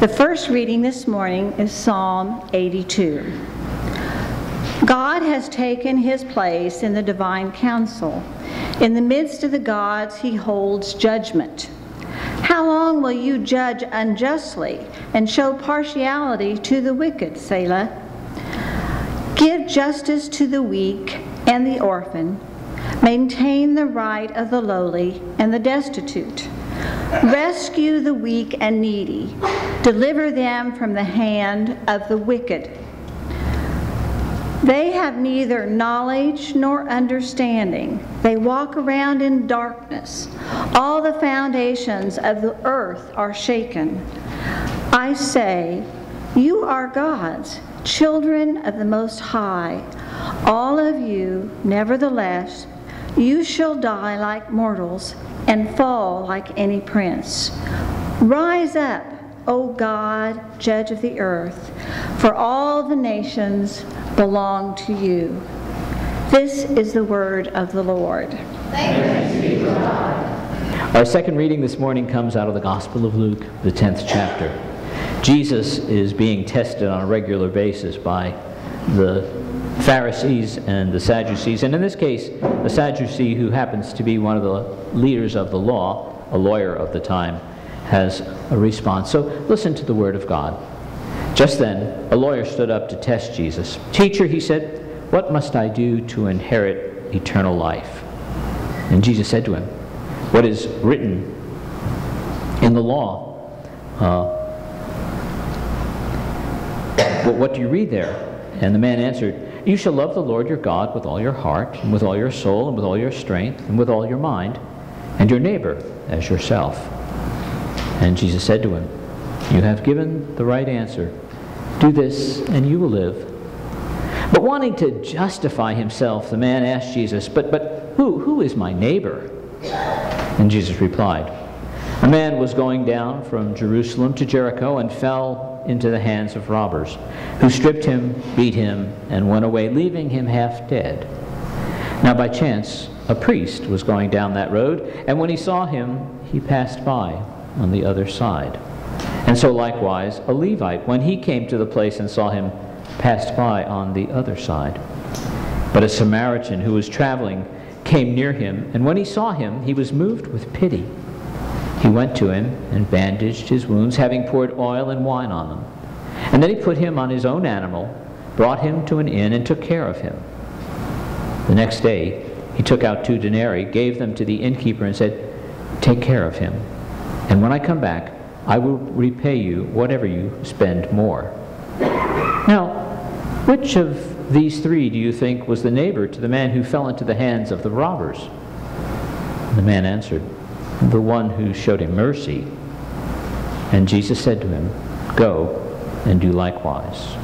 The first reading this morning is Psalm 82. God has taken his place in the divine council. In the midst of the gods, he holds judgment. How long will you judge unjustly and show partiality to the wicked, Selah? Give justice to the weak and the orphan. Maintain the right of the lowly and the destitute. Rescue the weak and needy. Deliver them from the hand of the wicked. They have neither knowledge nor understanding. They walk around in darkness. All the foundations of the earth are shaken. I say, You are gods, children of the Most High. All of you, nevertheless, you shall die like mortals and fall like any prince. Rise up, O God, judge of the earth, for all the nations belong to you. This is the word of the Lord. Our second reading this morning comes out of the Gospel of Luke, the 10th chapter. Jesus is being tested on a regular basis by the Pharisees and the Sadducees, and in this case, a Sadducee who happens to be one of the leaders of the law, a lawyer of the time, has a response. So listen to the word of God. Just then, a lawyer stood up to test Jesus. Teacher, he said, what must I do to inherit eternal life? And Jesus said to him, What is written in the law? Uh, what, what do you read there? And the man answered, You shall love the Lord your God with all your heart, and with all your soul, and with all your strength, and with all your mind, and your neighbor as yourself. And Jesus said to him, You have given the right answer. Do this, and you will live. But wanting to justify himself, the man asked Jesus, But, but who, who is my neighbor? And Jesus replied, A man was going down from Jerusalem to Jericho and fell into the hands of robbers, who stripped him, beat him, and went away, leaving him half dead. Now, by chance, a priest was going down that road, and when he saw him, he passed by on the other side. And so, likewise, a Levite, when he came to the place and saw him, passed by on the other side. But a Samaritan who was traveling came near him, and when he saw him, he was moved with pity. He went to him and bandaged his wounds, having poured oil and wine on them. And then he put him on his own animal, brought him to an inn, and took care of him. The next day, he took out two denarii, gave them to the innkeeper, and said, Take care of him. And when I come back, I will repay you whatever you spend more. Now, which of these three do you think was the neighbor to the man who fell into the hands of the robbers? The man answered, The one who showed him mercy. And Jesus said to him, Go and do likewise.